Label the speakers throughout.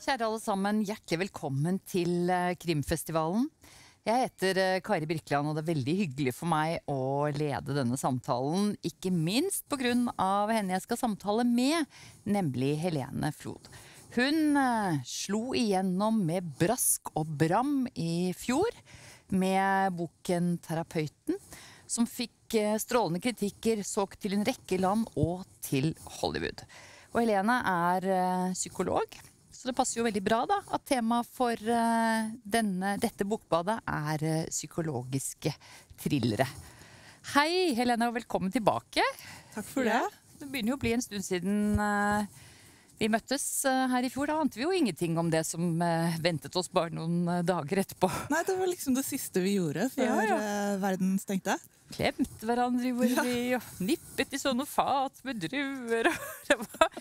Speaker 1: Kjære alle sammen, hjertelig velkommen til eh, Krimfestivalen. Jeg heter eh, Kari Birkeland, og det er veldig hyggelig for meg å lede denne samtalen. Ikke minst pga. henne jeg skal samtale med, nemlig Helene Flod. Hun eh, slo igjennom med brask og bram i fjor med boken 'Terapeuten', som fikk strålende kritikker solgt til en rekke land og til Hollywood. Og Helene er psykolog, så det passer jo veldig bra da at temaet for eh, denne, dette bokbadet er eh, psykologiske thrillere. Hei, Helene, og velkommen tilbake.
Speaker 2: Takk for det.
Speaker 1: Det begynner jo å bli en stund siden eh, vi møttes eh, her i fjor. Da ante vi jo ingenting om det som eh, ventet oss bare noen eh, dager etterpå.
Speaker 2: Nei, det var liksom det siste vi gjorde før
Speaker 1: Ja, ja.
Speaker 2: verden stengte.
Speaker 1: Klemt hverandre gjorde vi, og nippet i sånne fat med druer. Og, det var,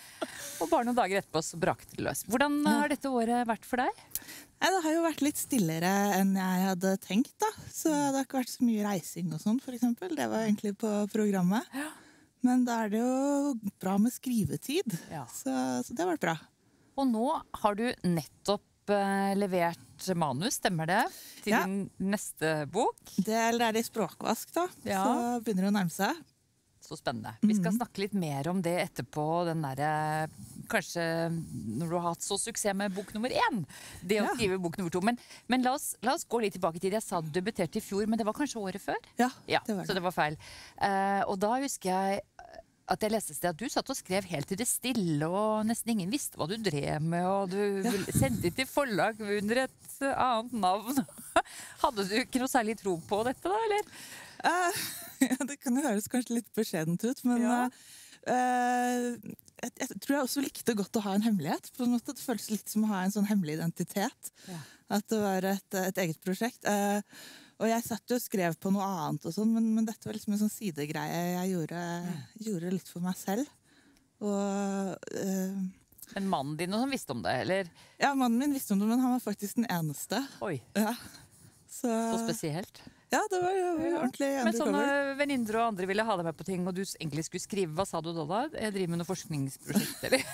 Speaker 1: og bare noen dager etterpå så brakte det løs. Hvordan har dette året vært for deg?
Speaker 2: Nei, Det har jo vært litt stillere enn jeg hadde tenkt. da. Så det har ikke vært så mye reising og sånn, f.eks. Det var egentlig på programmet. Men da er det jo bra med skrivetid.
Speaker 1: Ja.
Speaker 2: Så, så det har vært bra.
Speaker 1: Og nå har du nettopp eh, levert manus, stemmer det? Til
Speaker 2: Ja.
Speaker 1: din neste bok.
Speaker 2: Det, eller er det i språkvask, da.
Speaker 1: Ja.
Speaker 2: Så begynner det å nærme seg.
Speaker 1: Så spennende. Vi skal snakke litt mer om det etterpå. Den derre Kanskje når du har hatt så suksess med bok nummer én. Det å
Speaker 2: Ja.
Speaker 1: skrive bok nummer to. Men, men la, oss, la oss gå litt tilbake i tid. Jeg sa du debuterte i fjor, men det var kanskje året før?
Speaker 2: Ja,
Speaker 1: Ja,
Speaker 2: det var det.
Speaker 1: så
Speaker 2: det.
Speaker 1: det var feil. Uh, og da husker jeg at jeg leste sted at du satt og skrev helt til det stille, og nesten ingen visste hva du drev med, og du sendte det til forlag under et annet navn. Hadde du ikke noe særlig tro på dette, da, eller?
Speaker 2: Uh, ja, det kan jo høres kanskje litt beskjedent ut, men
Speaker 1: Ja.
Speaker 2: eh, jeg, jeg tror jeg også likte godt å ha en hemmelighet. på en måte. Det føles litt som å ha en sånn hemmelig identitet.
Speaker 1: Ja.
Speaker 2: At det var et, et eget prosjekt. Eh, og jeg satt jo og skrev på noe annet, og sånn, men, men dette var liksom en sånn sidegreie jeg gjorde, gjorde litt for meg selv. Og eh,
Speaker 1: Men mannen din og sånn visste om det, eller?
Speaker 2: ja, mannen min visste om det, men han var faktisk den eneste.
Speaker 1: Oi,
Speaker 2: Ja. Så,
Speaker 1: så spesielt.
Speaker 2: ja, det var jo ordentlig
Speaker 1: Men sånne venninner og andre ville ha deg med på ting, og du egentlig skulle skrive, hva sa du da? da? Jeg driver med noe forskningsprosjekt, eller?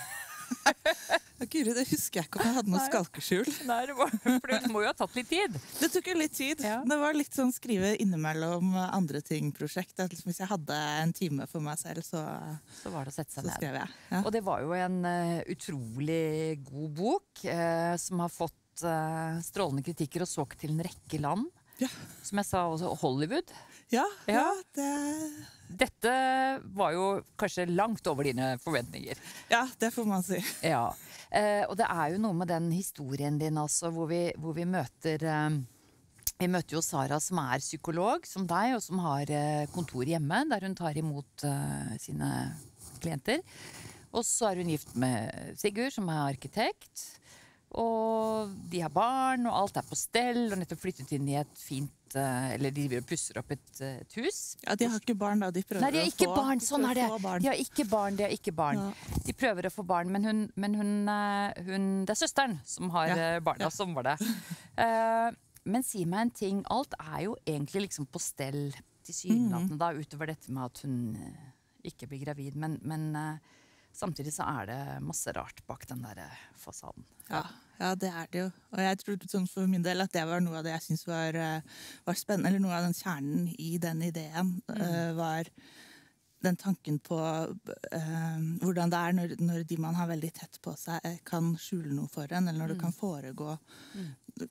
Speaker 2: Guri, det husker jeg ikke om jeg hadde noe
Speaker 1: Nei.
Speaker 2: skalkeskjul.
Speaker 1: Nei, det, var, det må jo ha tatt litt tid.
Speaker 2: Det tok jo litt tid.
Speaker 1: Ja.
Speaker 2: Det var litt sånn skrive innimellom andre ting-prosjekt. Liksom Hvis jeg hadde en time for meg selv, så,
Speaker 1: Så var det å sette seg ned.
Speaker 2: skrev jeg. Ja.
Speaker 1: Og det var jo en uh, utrolig god bok, uh, som har fått uh, strålende kritikker og solgt til en rekke land.
Speaker 2: Ja.
Speaker 1: Som jeg sa, også Hollywood.
Speaker 2: Ja,
Speaker 1: Ja.
Speaker 2: ja, det,
Speaker 1: Dette var jo kanskje langt over dine forventninger.
Speaker 2: ja, det får man si.
Speaker 1: Ja. Eh, og det er jo noe med den historien din, altså, hvor vi, hvor vi møter eh, Vi møter jo Sara, som er psykolog, som deg, og som har eh, kontor hjemme, der hun tar imot eh, sine klienter. Og så er hun gift med Sigurd, som er arkitekt. Og de har barn, og alt er på stell, og nettopp flyttet inn i et fint eh, Eller de pusser opp et, eh, et hus.
Speaker 2: Ja, De har ikke barn, da. De prøver
Speaker 1: Nei, de har ikke
Speaker 2: å få,
Speaker 1: barn! Sånn er det! De har ikke barn, de har ikke barn.
Speaker 2: Ja.
Speaker 1: De prøver å få barn, men hun, men hun, eh, hun Det er søsteren som har
Speaker 2: Ja,
Speaker 1: barna.
Speaker 2: ja.
Speaker 1: Sånn var det. Men si meg en ting. Alt er jo egentlig liksom på stell tilsynelatende, da, utover dette med at hun ikke blir gravid. Men, men samtidig så er det masse rart bak den der eh, fasaden.
Speaker 2: Ja, ja, det er det jo. Og jeg trodde sånn for min del at det var noe av det jeg syns var, eh, var spennende. Eller noe av den kjernen i den ideen mm. var den tanken på eh, hvordan det er når, når de man har veldig tett på seg, eh, kan skjule noe for en, eller når det kan foregå,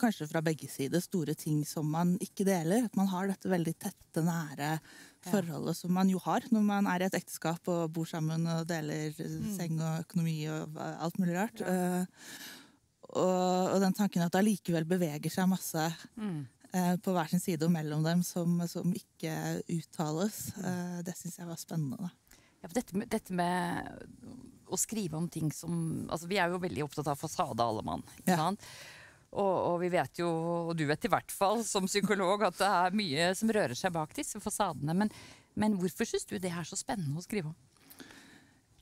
Speaker 2: kanskje fra begge sider, store ting som man ikke deler. At man har dette veldig tette, nære forholdet som man jo har når man er i et ekteskap og bor sammen og deler eh, seng og økonomi og eh, alt mulig rart. Eh, og, og den tanken at det allikevel beveger seg masse eh, på hver sin side og mellom dem som, som ikke uttales, det syns jeg var spennende.
Speaker 1: Ja, for dette, dette med å skrive om ting som altså Vi er jo veldig opptatt av fasade, alle mann. Ikke
Speaker 2: Ja.
Speaker 1: Og, og vi vet jo, og du vet i hvert fall som psykolog, at det er mye som rører seg bak disse fasadene. Men, men hvorfor syns du det er så spennende å skrive om?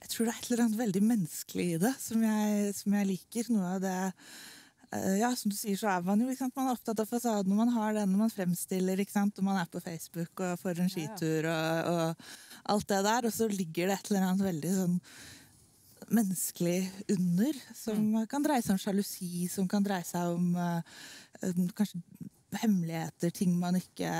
Speaker 2: Jeg tror det er et eller annet veldig menneskelig i det som jeg, som jeg liker. Noe av det eh, ja, som du sier, så er man jo? Man er opptatt av fasaden og man har den når man fremstiller. Når man er på Facebook og får en skitur og, og alt det der. Og så ligger det et eller annet veldig sånn menneskelig under. Som kan dreie seg om sjalusi, som kan dreie seg om uh, kanskje hemmeligheter, ting man ikke,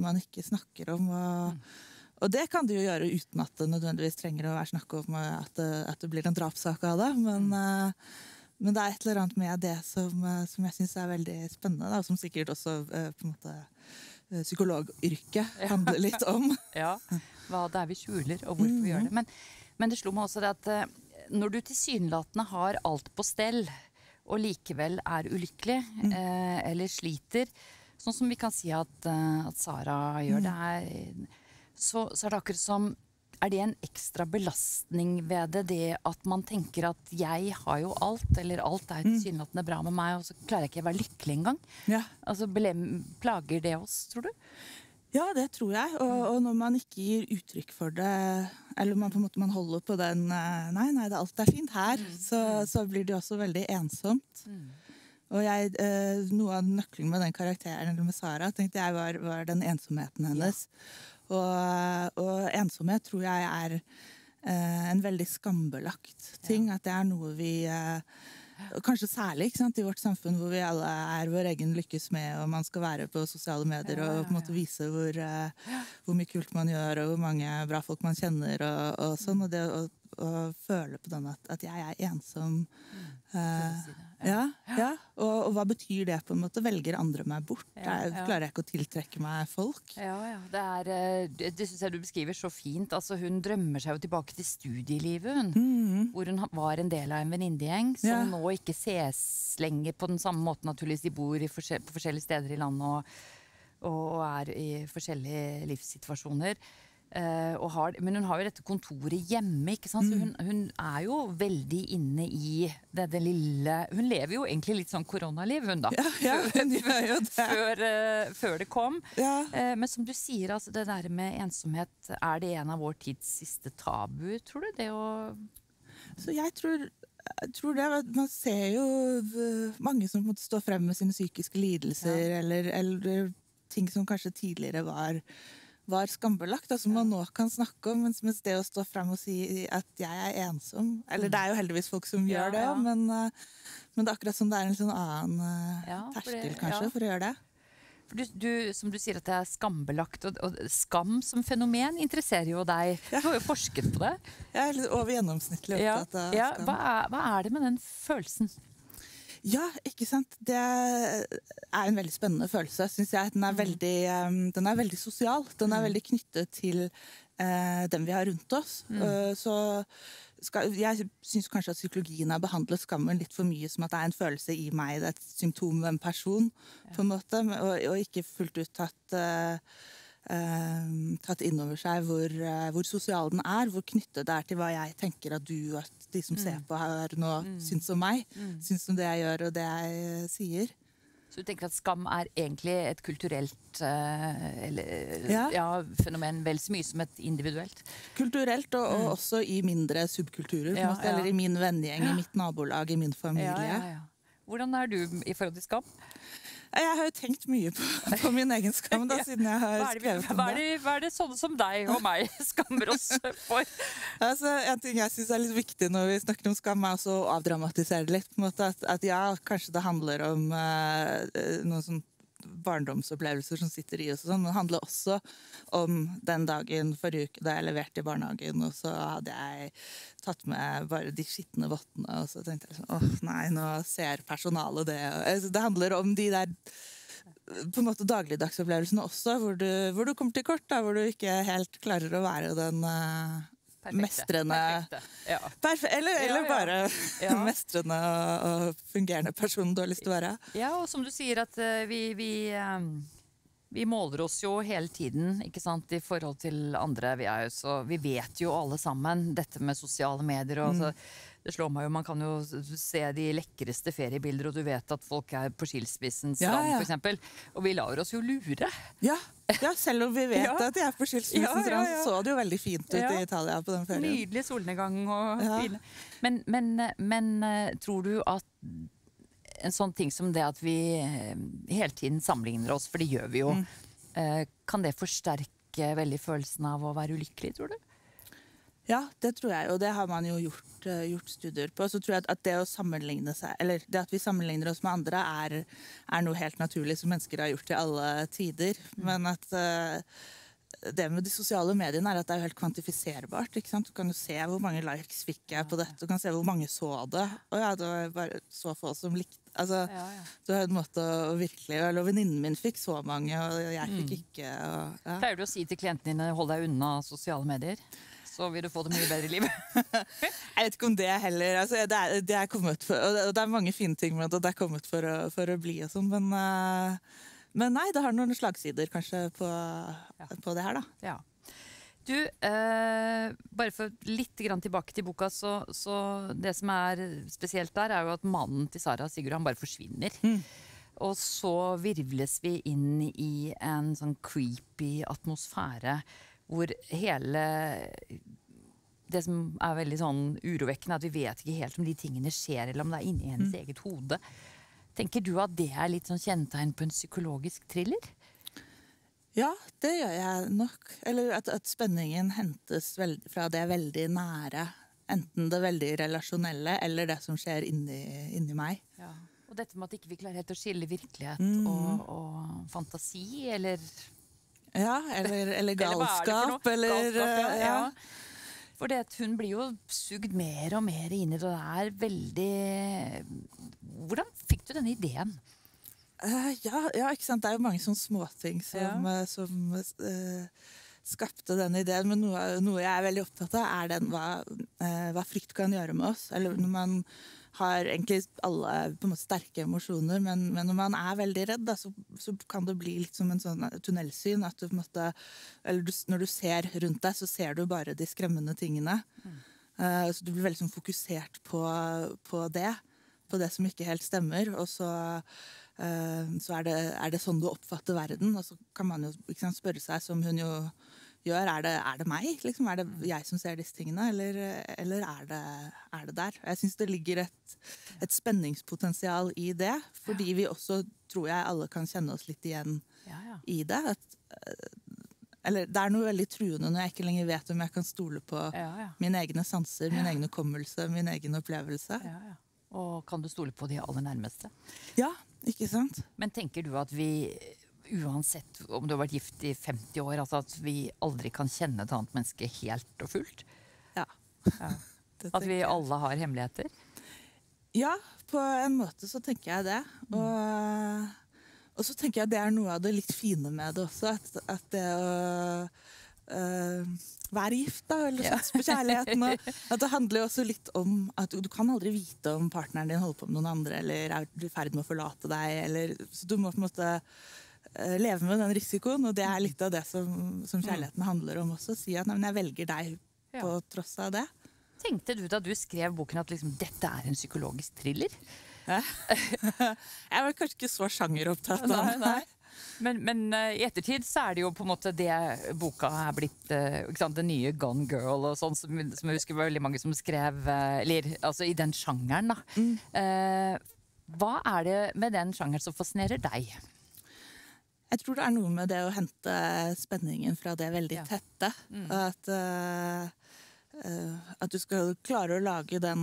Speaker 2: man ikke snakker om. og og det kan det jo gjøre uten at det nødvendigvis trenger å være snakk om at det, at det blir en drapssak av det. Men, uh, men, det er et eller annet med det som, som jeg syns er veldig spennende, og som sikkert også på en måte psykologyrket handler litt om.
Speaker 1: ja, Hva det er vi skjuler, og hvorfor vi gjør det. Men, men det slo meg også det at når du tilsynelatende har alt på stell, og likevel er ulykkelig mm. eh, eller sliter, sånn som vi kan si at, at Sara gjør mm. det her, så, så, er det akkurat som Er det en ekstra belastning ved det, det at man tenker at jeg har jo alt, eller alt er mm. tilsynelatende bra med meg, og så klarer jeg ikke å være lykkelig engang? Ja. Altså, Plager det oss, tror du?
Speaker 2: Ja, det tror jeg. Og, og, når man ikke gir uttrykk for det, eller man på en måte man holder på den eh, Nei, nei, det, alt er fint her. Mm. Så, så, blir det også veldig ensomt. Mm. Og jeg, eh, Noe av nøkkelen med den karakteren eller med Sara tenkte jeg var, var den ensomheten hennes. Ja. Og, og ensomhet tror jeg er eh, en veldig skambelagt ting. Ja. At det er noe vi eh, Kanskje særlig sant, i vårt samfunn hvor vi alle er vår egen lykkes med, og man skal være på sosiale medier ja, ja, og på en måte vise hvor, uh, hvor, mye kult man gjør, og hvor mange bra folk man kjenner. og, og sånn, og det å, å føle på den at, at jeg er ensom uh, ja, ja. Og, og, hva betyr det? på en måte? Velger andre meg bort? Ja, ja. Klarer jeg ikke å tiltrekke meg folk?
Speaker 1: Ja, ja. Det, er, eh, det, det syns jeg du beskriver så fint. Altså, hun drømmer seg jo tilbake til studielivet, hun. Mm. Hvor hun var en del av en venninnegjeng som nå ikke ses lenger på den samme måten. Naturligvis, de bor forskjell, på forskjellige steder i landet og, og er i forskjellige livssituasjoner. Uh, har, men hun har jo dette kontoret hjemme, ikke sant? så hun, mm. hun er jo veldig inne i det, det, lille Hun lever jo egentlig litt sånn koronaliv, hun da.
Speaker 2: Ja, ja, hun gjør jo det.
Speaker 1: Før, uh, før det kom. Ja. Uh, men som du sier, altså, det der med ensomhet, er det en av vår tids siste tabu, tror du? Det å
Speaker 2: Så jeg tror jeg tror det, Man ser jo mange som måtte stå frem med sine psykiske lidelser, ja. eller, eller ting som kanskje tidligere var var skambelagt, altså man nå kan snakke om. Mens, mens det å stå fram og si at jeg er ensom Eller det er jo heldigvis folk som gjør ja, det, ja. Men, uh, men, det er akkurat som det er en sånn annen uh, ja, terskel kanskje for å gjøre det.
Speaker 1: For du, du, som du sier at det er skambelagt, og, og, skam som fenomen interesserer jo deg. Du har jo forsket på det.
Speaker 2: Jeg er litt over gjennomsnittlig opptatt av skam.
Speaker 1: Hva er, hva er det med den følelsen?
Speaker 2: Ja, ikke sant. Det er en veldig spennende følelse, syns jeg. Den er, mm. veldig, um, den er, veldig, sosial. Den er mm. veldig knyttet til uh, dem vi har rundt oss. Mm. Uh, så skal, jeg syns kanskje at psykologien har behandlet skammen litt for mye som at det er en følelse i meg, det er et symptom ved en person, på en måte, og, og ikke fullt ut tatt uh, eh, tatt inn over seg hvor, eh, hvor, sosial den er, hvor knyttet det er til hva jeg tenker at du at de som mm. ser på her nå, mm. syns om meg. Mm. Syns om det jeg gjør og det jeg eh, sier.
Speaker 1: Så du tenker at skam er egentlig et kulturelt uh, eller, ja. Ja, fenomen vel så mye som et individuelt?
Speaker 2: Kulturelt, og, og mm. også i mindre subkulturer. Ja, eller i min vennegjeng, i mitt nabolag, i min familie.
Speaker 1: Hvordan er du i forhold til skam?
Speaker 2: Jeg har jo tenkt mye på, på min egen skam da, siden jeg har skrevet
Speaker 1: om det. Hva er det sånne som deg og meg skammer oss for?
Speaker 2: Altså, en ting jeg syns er litt viktig når vi snakker om skam, er å avdramatisere det litt. på en måte, at, at ja, kanskje det handler om uh, noen sånn barndomsopplevelser som sitter i oss. og sånn, Men det handler også om den dagen forrige uke da jeg leverte i barnehagen, og så hadde jeg tatt med bare de skitne vottene, og så tenkte jeg sånn åh nei, nå ser personalet det. Altså, det handler om de der på en måte dagligdagsopplevelsene også, hvor du, hvor du, kommer til kort. Da, hvor du ikke helt klarer å være den uh, Perfekte. mestrende ja. Perfe eller, eller ja, ja. bare mestrende og, fungerende person du har lyst til å være.
Speaker 1: Ja, og som du sier at uh, vi, vi, um, vi, måler oss jo hele tiden sant, i forhold til andre. Vi, jo så, vi vet jo alle sammen dette med sosiale medier. og mm. så det slår meg jo, Man kan jo se de lekreste feriebilder, og du vet at folk er på skilsmissens ja, rand, ja. f.eks. Og vi lar oss jo lure.
Speaker 2: Ja, ja selv om vi vet ja. at de er på skilsmissens ja, så det jo veldig fint ut i Italia på den ferien.
Speaker 1: Nydelig solnedgang og fine. Men, men, men, eh, tror du at en sånn ting som det at vi eh, hele tiden sammenligner oss, for det gjør vi jo, mm. Eh, kan det forsterke veldig følelsen av å være ulykkelig, tror du?
Speaker 2: Ja, det tror jeg, og det har man jo gjort, uh, gjort studier på. Så tror jeg at, at, det å sammenligne seg, eller det at vi sammenligner oss med andre, er, er noe helt naturlig som mennesker har gjort i alle tider. Mm. Men at uh, det med de sosiale mediene er at det er helt kvantifiserbart. ikke sant? Du kan jo se hvor mange likes fikk jeg på dette, du kan se hvor mange så det. Og ja, det var bare så få som likte Altså, ja, ja. Du har en måte å virkelig Eller venninnen min fikk så mange, og jeg fikk mm. ikke. Og,
Speaker 1: ja. Pleier du å si til klientene dine hold deg unna sosiale medier? Så vil du få det mye bedre i livet.
Speaker 2: jeg vet ikke om det heller. Altså, det, er, det, er, kommet for, og det er mange fine ting med og det er kommet for å, for å bli og sånn, men, uh, men nei, det har noen slagsider kanskje på, ja. på det her, da.
Speaker 1: Ja. Du, eh, bare for litt tilbake til boka, så, så, det som er spesielt der, er jo at mannen til Sara Sigurd han bare forsvinner. Mm. Og så virvles vi inn i en sånn creepy atmosfære hvor hele det som er veldig sånn urovekkende, at vi vet ikke helt om de tingene skjer, eller om det er inni hennes mm. eget hode. Tenker du at det er litt sånn kjennetegn på en psykologisk thriller?
Speaker 2: Ja, det gjør jeg nok. Eller at, at spenningen hentes veld, fra det veldig nære. Enten det veldig relasjonelle eller det som skjer inni, inni meg. Ja.
Speaker 1: Og dette med at ikke vi ikke klarer helt å skille virkelighet mm. og, og, fantasi, eller
Speaker 2: ja, eller, eller galskap, eller, galskap, ja. ja.
Speaker 1: For hun blir jo sugd mer og mer inn i det. Det er veldig Hvordan fikk du denne ideen?
Speaker 2: Uh, ja, ja, ikke sant. Det er jo mange sånne småting som, ja. uh, som uh, skapte den ideen. Men noe, noe, jeg er veldig opptatt av, er den hva, hva frykt kan gjøre med oss. Eller når man har egentlig alle på en måte sterke emosjoner, men, men når man er veldig redd, da, så, så, kan det bli litt som en sånn tunnelsyn. at du på en måte, eller du, Når du ser rundt deg, så ser du bare de skremmende tingene. Mm. Uh, så du blir veldig sånn fokusert på, på, det. På det som ikke helt stemmer. Og så, uh, så er, det, er, det, sånn du oppfatter verden. Og så kan man jo sant, spørre seg, som hun jo gjør. Er det, er det meg? Liksom, er det jeg som ser disse tingene, eller, eller er, det, er, det, der? Jeg syns det ligger et, et, spenningspotensial i det, fordi ja. vi også, tror jeg, alle kan kjenne oss litt igjen ja, ja. i det. At, eller det er noe veldig truende når jeg ikke lenger vet om jeg kan stole på mine egne sanser, min egen hukommelse, min egen opplevelse.
Speaker 1: Og kan du stole på de aller nærmeste?
Speaker 2: Ja, ikke sant?
Speaker 1: Men tenker du at vi uansett om du har vært gift i 50 år, altså at vi aldri kan kjenne et annet menneske helt og fullt?
Speaker 2: Ja.
Speaker 1: ja. At vi alle har hemmeligheter?
Speaker 2: Ja, på en måte så tenker jeg det. Og, og så tenker jeg det er noe av det litt fine med det også. At, at det å uh, være gift, da, eller satse på kjærligheten. Og, at det handler jo også litt om at du, kan aldri vite om partneren din holder på med noen andre eller er i ferd med å forlate deg. Eller, så du må på en måte Eh, leve med den risikoen. Og det er litt av det som, som kjærligheten handler om også. Si at nei, jeg velger deg på ja. tross av det.
Speaker 1: Tenkte du da du skrev boken at liksom, dette er en psykologisk thriller?
Speaker 2: Ja. jeg var kanskje ikke så sjangeropptatt av nei, nei.
Speaker 1: Men, men uh, i ettertid så er det jo på en måte det boka er blitt uh, sant, Den nye Gone Girl og sånn, som, som, jeg husker var veldig mange som skrev Eller altså i den sjangeren, da. Mm. hva er det med den sjangeren som fascinerer deg?
Speaker 2: Jeg tror det er noe med det å hente spenningen fra det veldig ja. tette. Mm. At, uh, at, du skal klare å lage den,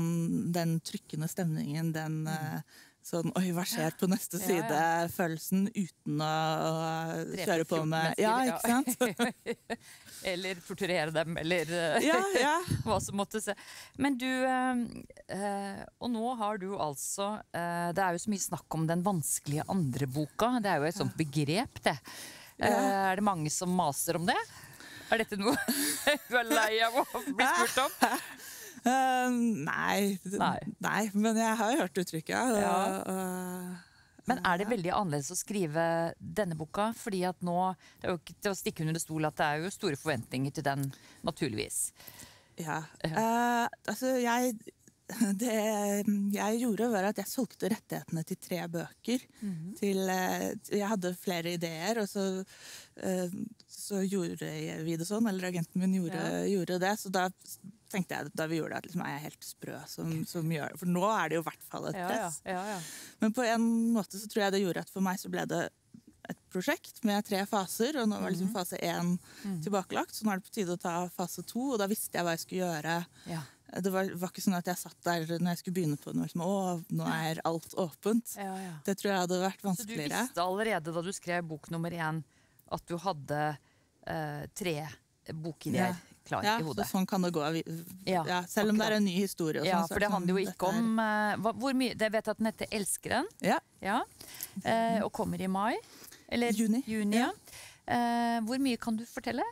Speaker 2: den trykkende stemningen, den uh, sånn Oi, hva skjer på neste side-følelsen uten å, å kjøre på med Ja, ikke sant?
Speaker 1: eller torturere dem, eller ja, ja. hva som måtte se. Men du eh, Og nå har du altså eh, Det er jo så mye snakk om den vanskelige andre boka. Det er jo et sånt begrep, det. Ja. er det mange som maser om det? Er dette noe du er lei av å bli spurt om?
Speaker 2: Uh, nei, nei, nei. Men jeg har hørt uttrykket. Ja.
Speaker 1: Uh, men er det veldig annerledes å skrive denne boka? Fordi at nå, Det er jo ikke til å stikke under stol at det er jo store forventninger til den, naturligvis.
Speaker 2: Ja. Uh, altså, jeg det jeg gjorde, var at jeg solgte rettighetene til tre bøker. Mm -hmm. til, jeg hadde flere ideer, og så, så, gjorde vi det sånn. Eller agenten min gjorde, ja. gjorde det. Så da tenkte jeg da vi gjorde det, at liksom, er jeg helt sprø som, som, gjør det. For nå er det jo i hvert fall et press. Ja, ja, Men på en måte så tror jeg det gjorde at for meg så ble det et prosjekt med tre faser, og nå var liksom fase én tilbakelagt. Så nå er det på tide å ta fase to, og da visste jeg hva jeg skulle gjøre.
Speaker 1: Ja.
Speaker 2: Det var, var ikke sånn at jeg satt der når jeg skulle begynne på noe som Å, nå er alt åpent.
Speaker 1: Ja, ja.
Speaker 2: Det tror jeg hadde vært vanskeligere.
Speaker 1: Så du visste allerede da du skrev bok nummer én, at du hadde eh, tre bokideer
Speaker 2: Ja.
Speaker 1: klar
Speaker 2: Ja,
Speaker 1: i
Speaker 2: så
Speaker 1: hodet?
Speaker 2: sånn kan det gå.
Speaker 1: Ja,
Speaker 2: Ja, selv om det er en ny historie.
Speaker 1: Ja,
Speaker 2: sånn, så
Speaker 1: for
Speaker 2: er
Speaker 1: det
Speaker 2: sånn,
Speaker 1: handler jo ikke
Speaker 2: er-
Speaker 1: om eh, hva, hvor mye Jeg vet at den heter 'Elskeren',
Speaker 2: Ja,
Speaker 1: ja, eh, og kommer i mai. Eller
Speaker 2: Juni,
Speaker 1: ja. Eh, hvor mye kan du fortelle?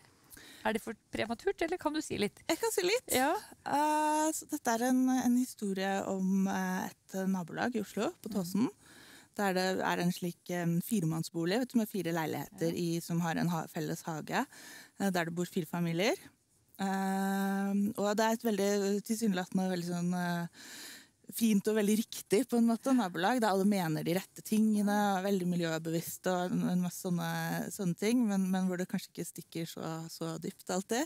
Speaker 1: Er det for prematurt, eller kan du si litt?
Speaker 2: jeg kan si litt.
Speaker 1: Ja.
Speaker 2: Uh, så dette er en, en historie om eh, et nabolag i Oslo, på Tåsen. Der det er en slik um, firemannsbolig vet du, med fire leiligheter i, som har en ha felles hage. Uh, der det bor fire familier. Uh, og det er et veldig tilsynelatende veldig sånn eh, fint og veldig riktig på en måte nabolag. Der alle mener de rette tingene, er veldig miljøbevisst og en- masse sånne, sånne ting. Men, men hvor det kanskje ikke stikker så, så dypt alltid.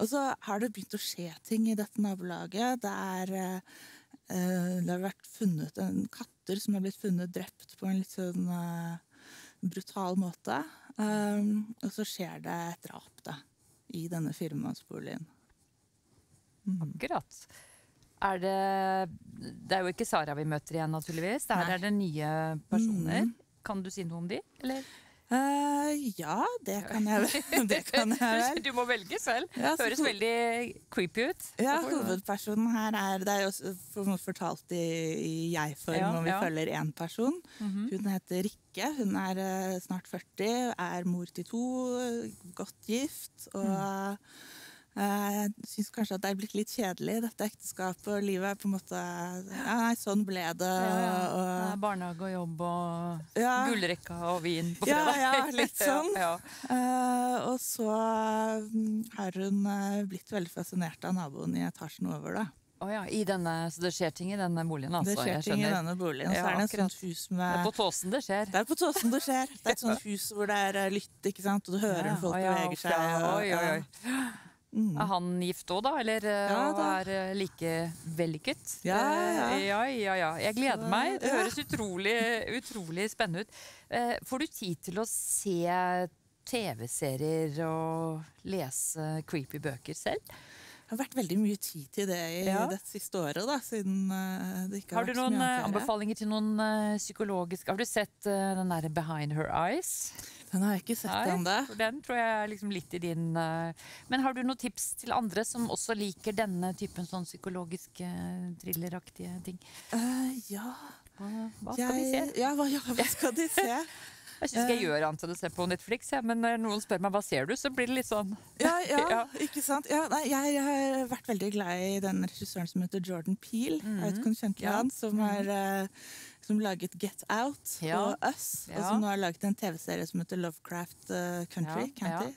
Speaker 2: Og så har det begynt å skje ting i dette nabolaget. Det er eh, det har vært funnet en katter som har blitt funnet drept på en litt sånn eh, brutal måte. Um, og så skjer det et drap da, i denne firemannsboligen.
Speaker 1: Akkurat. Er det Det er jo ikke Sara vi møter igjen, naturligvis. Der
Speaker 2: Nei.
Speaker 1: er det nye personer.
Speaker 2: Mm.
Speaker 1: Kan du si noe om de, eller?
Speaker 2: Uh, ja, det kan jeg vel.
Speaker 1: Du må velge selv.
Speaker 2: Ja, så
Speaker 1: Høres veldig creepy ut.
Speaker 2: Ja, hovedpersonen her er Det er jo fortalt i, i jeg-form,
Speaker 1: Ja,
Speaker 2: om vi
Speaker 1: ja.
Speaker 2: følger én person.
Speaker 1: Mhm.
Speaker 2: Hun heter Rikke. Hun er eh, snart 40, er mor til to, godt gift. Og
Speaker 1: Mm.
Speaker 2: Eh, jeg syns kanskje at det er blitt litt kjedelig, dette ekteskapet og livet. er på en måte, ja, Nei, sånn ble det.
Speaker 1: Ja, ja. Barnehage og jobb og
Speaker 2: ja,
Speaker 1: gullrekka og vin på
Speaker 2: Ja,
Speaker 1: fredag.
Speaker 2: ja, litt sånn.
Speaker 1: ja,
Speaker 2: uh, og så mm, har hun eh, blitt veldig fascinert av naboen i etasjen over. da.
Speaker 1: Oh ja, i denne, så det skjer ting i denne boligen, altså.
Speaker 2: Det skjer ting i denne boligen. Og
Speaker 1: Ja,
Speaker 2: så er det et sånt hus
Speaker 1: Det er på Tåsen det skjer.
Speaker 2: Det er på Tåsen det skjer. Det er et sånt hus hvor det er lytt, ikke sant? og du hører
Speaker 1: Ja,
Speaker 2: folk
Speaker 1: å ja,
Speaker 2: beveger seg. Og,
Speaker 1: oi, oi, oi.
Speaker 2: Mm.
Speaker 1: Er han gift òg, da? Eller eh,
Speaker 2: Ja, da.
Speaker 1: er eh, like vellykket?
Speaker 2: Ja, ja.
Speaker 1: Eh, ja, ja, ja. Jeg gleder meg. Det høres utrolig, utrolig spennende ut. Får du tid til å se TV-serier og lese creepy bøker selv?
Speaker 2: Det har vært veldig mye tid til det i
Speaker 1: Ja.
Speaker 2: det siste året, da, siden eh, det ikke har,
Speaker 1: Har du noen eh, anbefalinger til noen eh, psykologiske Har du sett den derre Behind Her Eyes?
Speaker 2: Den har jeg ikke sett ennå.
Speaker 1: Den tror jeg er liksom litt i din Men har du noen tips til andre som også liker denne typen sånn psykologiske, thrilleraktige ting?
Speaker 2: Uh, ja,
Speaker 1: Hva, hva skal
Speaker 2: jeg, ja, hva, ja, hva skal de se?
Speaker 1: Jeg syns ikke jeg gjør annet enn å se på Netflix, ja, men når noen spør meg hva ser du, så blir det litt sånn
Speaker 2: Ja, ja, ikke sant? Ja, nei, jeg har vært veldig glad i den regissøren som heter Jordan Peele. Jeg vet ikke om du kjente
Speaker 1: Ja.
Speaker 2: han, som har eh, som laget Get Out og Us. Og som nå har laget en TV-serie som heter Lovecraft eh, Country.
Speaker 1: ja,
Speaker 2: County.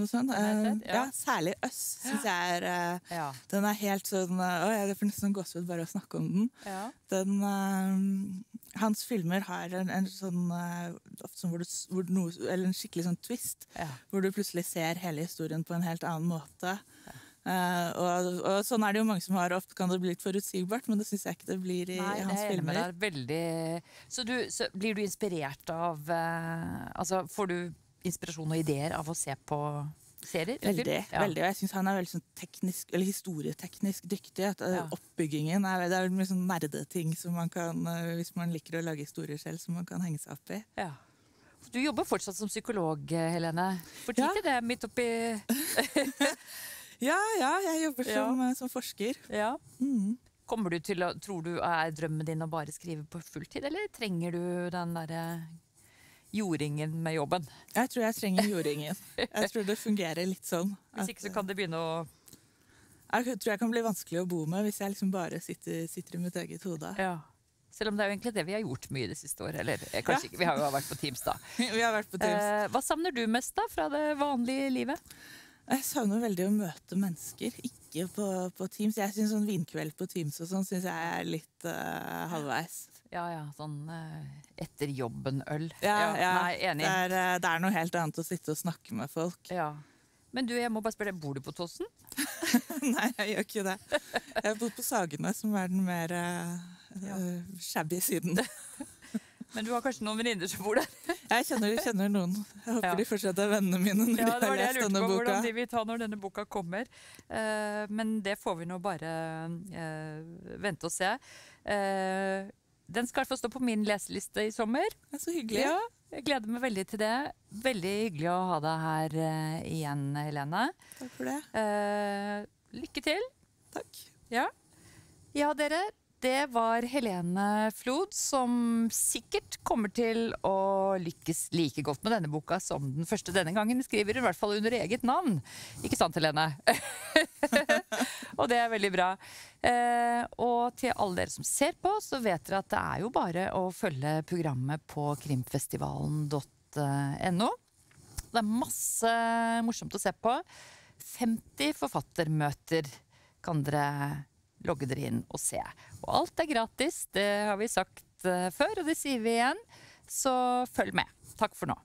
Speaker 2: Noe sånt.
Speaker 1: Sett, ja.
Speaker 2: særlig Øss syns jeg er eh,
Speaker 1: ja,
Speaker 2: Den er helt sånn Å, jeg får nesten gåsehud bare å snakke om den.
Speaker 1: ja.
Speaker 2: den uh, hans filmer har en, en sånn ofte sånn hvor du, hvor noe, eller en skikkelig sånn twist, hvor du plutselig ser hele historien på en helt annen måte. Og, og sånn er det jo mange som har. Ofte kan det bli litt forutsigbart, men det syns jeg ikke det blir i,
Speaker 1: Nei,
Speaker 2: i hans
Speaker 1: er
Speaker 2: filmer.
Speaker 1: Veldig Så, du, så blir du inspirert av Altså, får du inspirasjon og ideer av å se på serier?
Speaker 2: Veldig.
Speaker 1: Ja.
Speaker 2: veldig, og jeg syns han er veldig sånn teknisk, eller historieteknisk dyktig. At, eh,
Speaker 1: Ja.
Speaker 2: Oppbyggingen er, det er mye sånn nerdeting som man kan, eh, hvis man liker å lage historier selv, som man kan henge seg opp i.
Speaker 1: Ja. Du jobber fortsatt som psykolog, eh, Helene. Fortell
Speaker 2: Ja.
Speaker 1: til det midt oppi
Speaker 2: Ja, ja, jeg jobber som, som forsker.
Speaker 1: Ja.
Speaker 2: Mm.
Speaker 1: Kommer du til å, Tror du er drømmen din å bare skrive på fulltid, eller trenger du den derre jordingen med jobben?
Speaker 2: Jeg tror jeg trenger jordingen. Jeg tror det fungerer litt sånn.
Speaker 1: Hvis ikke så kan det begynne å
Speaker 2: Jeg tror jeg kan bli vanskelig å bo med hvis jeg liksom bare sitter, sitter i mitt eget hode.
Speaker 1: Ja. Selv om det er jo egentlig det vi har gjort mye det siste året. Eller eh, kanskje
Speaker 2: Ja.
Speaker 1: ikke, vi har jo vært på Teams, da.
Speaker 2: Vi har vært på Teams.
Speaker 1: Eh, hva savner du mest da fra det vanlige livet?
Speaker 2: Jeg savner veldig å møte mennesker, ikke på, på Teams. Jeg synes sånn vinkveld på Teams og sånn synes jeg er litt uh, halvveis.
Speaker 1: Ja ja, sånn eh, etter jobben-øl.
Speaker 2: Ja, ja.
Speaker 1: Nei, enig.
Speaker 2: Det, er, eh, det er noe helt annet å sitte og snakke med folk.
Speaker 1: Ja. Men du, jeg må bare spørre bor du på Tossen?
Speaker 2: Nei, jeg gjør ikke det. Jeg har bodd på Sagene, som er den mer shabby siden.
Speaker 1: Men du har kanskje noen venninner som bor der?
Speaker 2: Jeg kjenner, kjenner noen. Jeg håper
Speaker 1: Ja.
Speaker 2: de fortsatt er vennene mine når
Speaker 1: Ja,
Speaker 2: de
Speaker 1: det var
Speaker 2: har
Speaker 1: det jeg
Speaker 2: lest
Speaker 1: lurte
Speaker 2: denne
Speaker 1: på,
Speaker 2: boka.
Speaker 1: hvordan de vil ta når denne boka kommer. Uh, men det får vi nå bare uh, vente og se. Eh, den skal i hvert fall stå på min leseliste i sommer.
Speaker 2: Det er så hyggelig.
Speaker 1: Ja, jeg gleder meg veldig til det. Veldig hyggelig å ha deg her uh, igjen, Helene.
Speaker 2: Takk for det.
Speaker 1: Uh, lykke til.
Speaker 2: Takk.
Speaker 1: Ja. ja, dere. Det var Helene Flod, som sikkert kommer til å lykkes like godt med denne boka som den første denne gangen. Skriver hun i hvert fall under eget navn. Ikke sant, Helene? og det er veldig bra. Eh, og til alle dere som ser på, så vet dere at det er jo bare å følge programmet på krimfestivalen.no. Det er masse morsomt å se på. 50 forfattermøter kan dere logge dere inn og se. Og alt er gratis, det har vi sagt eh, før, og det sier vi igjen. Så følg med. Takk for nå.